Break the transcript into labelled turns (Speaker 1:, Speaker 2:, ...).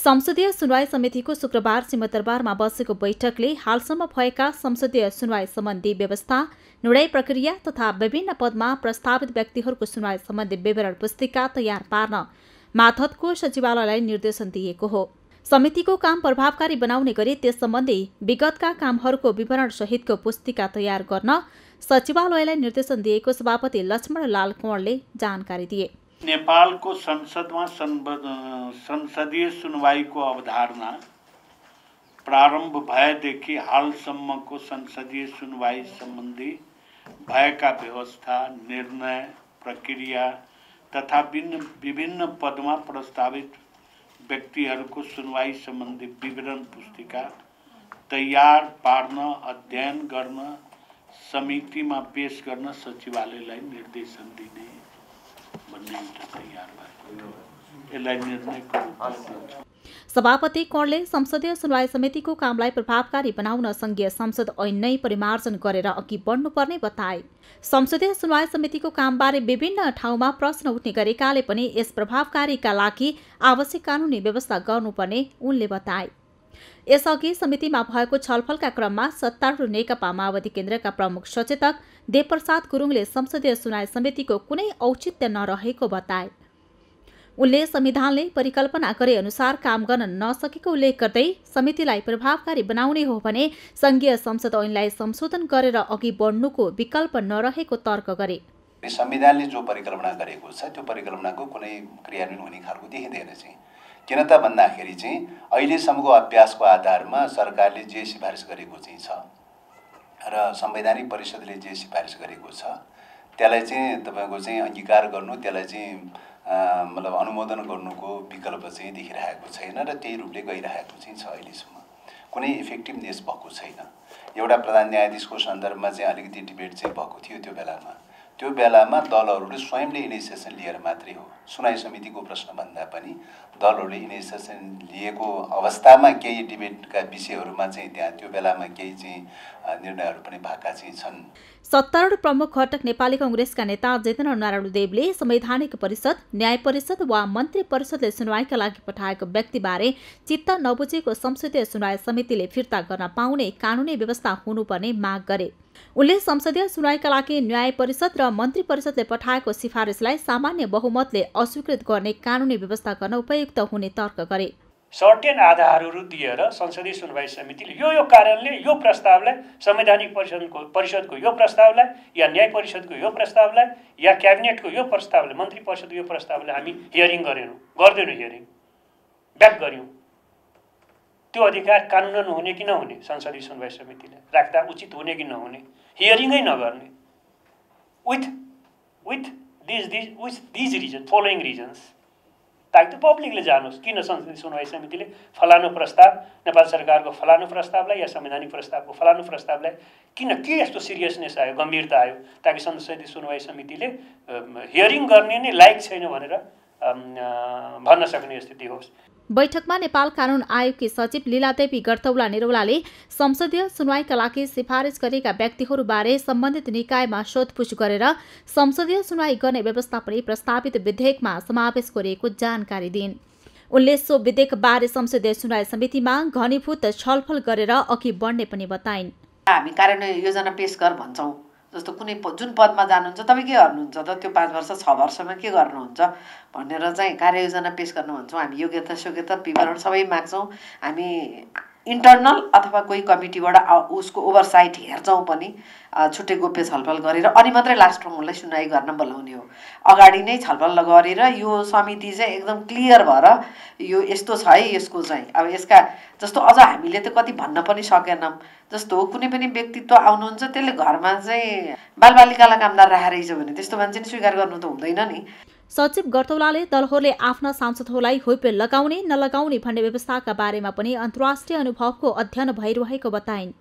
Speaker 1: संसदीय सुनवाई समितिको शुक्रबार सिंहदरबारमा बसेको बैठकले हालसम्म भएका संसदीय सुनवाई सम्बन्धी व्यवस्था निर्णय प्रक्रिया तथा विभिन्न पदमा प्रस्तावित व्यक्तिहरूको सुनवाई सम्बन्धी विवरण पुस्तिका तयार पार्न माथतको सचिवालयलाई निर्देशन दिएको हो। समितिको काम प्रभावकारी बनाउने गरी त्यस सम्बन्धी विगतका कामहरूको विवरण सहितको पुस्तिका तयार गर्न सचिवालयलाई निर्देशन दिएको सभापति लक्ष्मण लाल जानकारी दिए।
Speaker 2: नेपालको संसदमा संसदीय सुनवाईको अवधारणा प्रारम्भ भएदेखि हालसम्मको संसदीय सुनवाई सम्बन्धी भएका व्यवस्था निर्णय प्रक्रिया तथा विभिन्न विभिन्न पदमा प्रस्तावित व्यक्तिहरूको सुनवाई सम्बन्धी विवरण पुस्तिका तयार पार्न अध्ययन गर्न समितिमा पेश गर्न सचिवालयलाई निर्देशन दिने।
Speaker 1: सभापति कणले संसदीय सुनवाई समितिको कामलाई प्रभावकारी बनाउन संघीय संसद ऐन नै परिमार्जन गरेर अघि बढ्नुपर्ने बताए। संसदीय सुनवाई समितिको कामबारे विभिन्न ठाउँमा प्रश्न उठ्ने गरेकाले पनि यस प्रभावकारीका लागि आवश्यक कानुनी व्यवस्था गर्नुपर्ने उनले बताए। यसअघि समितिमा भएको छलफलका क्रममा सत्तारूढ नेकपा माओवादी केन्द्रका प्रमुख सचेतक देवप्रसाद गुरुङले संसदीय सुनवाई समितिको कुनै औचित्य नरहेको बताए। उनले संविधानले परिकल्पना गरे अनुसार काम गर्न नसकेको उल्लेख गर्दै समितिलाई प्रभावकारी बनाउने हो भने संघीय संसद ऐनलाई संशोधन गरेर अघि बढ्नुको विकल्प नरहेको तर्क गरे।
Speaker 3: संविधानले जो परिकल्पना गरेको छ त्यो परिकल्पनाको कुनै क्रियान्वयन हुने खालको देखिँदैन चाहिँ। किन त भन्दाखेरि चाहिँ अहिलेसम्मको अभ्यासको आधारमा सरकारले जे सिफारिस गरेको चाहिँ छ र संवैधानिक परिषदले जे सिफारिस गरेको छ त्यसलाई चाहिँ तपाईँको चाहिँ अङ्गीकार गर्नु त्यसलाई चाहिँ मतलब अनुमोदन गर्नुको विकल्प चाहिँ देखिरहेको छैन र त्यही रूपले गइरहेको चाहिँ छ अहिलेसम्म। कुनै इफेक्टिभनेस भएको छैन। एउटा प्रधान न्यायाधीशको सन्दर्भमा चाहिँ अलिकति डिबेट चाहिँ भएको थियो त्यो बेलामा। त्यो बेलामा दलहरूले स्वयंले इनिसिएसन लिएर मात्रै हो। सुनाइ समितिको प्रश्नभन्दा पनि दलहरूले इनिसिएसन लिएको अवस्थामा केही डिबेटका विषयहरूमा चाहिँ त्यहाँ त्यो बेलामा केही चाहिँ निर्णयहरू पनि भएका चाहिँ छन्।
Speaker 1: सत्तारूढ प्रमुख घटक नेपाली कङ्ग्रेसका नेता जेतन नारायण देवले संवैधानिक परिषद न्याय परिषद वा मन्त्री परिषदले सुनवाईका लागि पठाएको व्यक्तिबारे चित्त नबुझेको संसदीय सुनवाई समितिले फिर्ता गर्न पाउने कानुनी व्यवस्था हुनुपर्ने माग गरे। उनले संसदीय सुनवाईका लागि न्याय परिषद र मन्त्री परिषदले पठाएको सिफारिसलाई सामान्य बहुमतले अस्वीकृत गर्ने कानुनी व्यवस्था गर्न उपयुक्त हुने तर्क गरे।
Speaker 4: सर्टेन आधारहरू दिएर संसदीय सुनवाई समितिले यो यो कारणले यो प्रस्तावलाई संवैधानिक परिषदको परिषदको यो प्रस्तावलाई या न्याय परिषदको यो प्रस्तावलाई या क्याबिनेटको यो प्रस्तावलाई मन्त्री परिषदको यो प्रस्तावलाई हामी हियरिङ गरेनौँ गर्दैनौँ हियरिङ ब्याक गऱ्यौँ त्यो अधिकार कानुन हुने कि नहुने संसदीय सुनवाई समितिले? राख्दा उचित हुने कि नहुने? हियरिङै नगर्ने। With with these these with these reason following reasons ताकि त पब्लिकले जानोस् किन संसदीय सुनवाई समितिले फलानु प्रस्ताव नेपाल सरकारको फलानु प्रस्तावलाई या संवैधानिक प्रस्तावको फलानु प्रस्तावलाई किन के यस्तो सिरियसनेस आयो गम्भीरता आयो ताकि संसदीय सुनवाई समितिले हियरिङ गर्ने नै लायक छैन भनेर भन्न सक्ने स्थिति होस्।
Speaker 1: बैठकमा नेपाल कानून आयोगकी सचिव लीलादेवी गर्तौला निरौलाले संसदीय सुनवाईका लागि सिफारिस गरेका व्यक्तिहरूबारे सम्बन्धित निकायमा सोधपुछ गरेर संसदीय सुनवाई गर्ने व्यवस्था पनि प्रस्तावित विधेयकमा समावेश गरिएको जानकारी दिइन्। उनले सो विधेयकबारे संसदीय सुनवाई समितिमा घनीभूत छलफल गरेर अघि बढ्ने पनि बताइन्।
Speaker 5: हामी कार्यान्वयन योजना पेस गर भन्छौँ। जस्तो कुनै प- जुन पदमा जानुहुन्छ तपाईँ के गर्नुहुन्छ त? त्यो पाँच वर्ष छ वर्षमा के गर्नुहुन्छ? भनेर चाहिँ कार्ययोजना पेस गर्नु भन्छौँ। हामी योग्यता सोग्यता विवरण सबै माग्छौँ। हामी इन्टर्नल अथवा कोही कमिटीबाट उसको ओभरसाइट हेर्छौँ पनि छुट्टै गोप्य छलफल गरेर अनि मात्रै लास्टमा उसलाई सुनाइ गर्न बोलाउने हो। अगाडि नै छलफल गरेर यो समिति चाहिँ एकदम क्लियर भएर यो यस्तो छ है यसको चाहिँ। अब यसका जस्तो अझ हामीले त कति भन्न पनि सकेनौँ। जस्तो कुनै पनि व्यक्तित्व आउनुहुन्छ त्यसले घरमा चाहिँ बालबालिकालाई कामदार राखेर छ भने त्यस्तो मान्छे नि स्वीकार गर्नु त हुँदैन नि।
Speaker 1: सचिव गर्तौलाले दलहरूले आफ्ना सांसदहरूलाई हुइप लगाउने नलगाउने भन्ने व्यवस्थाका बारेमा पनि अन्तर्राष्ट्रिय अनुभवको अध्ययन भइरहेको बताइन्।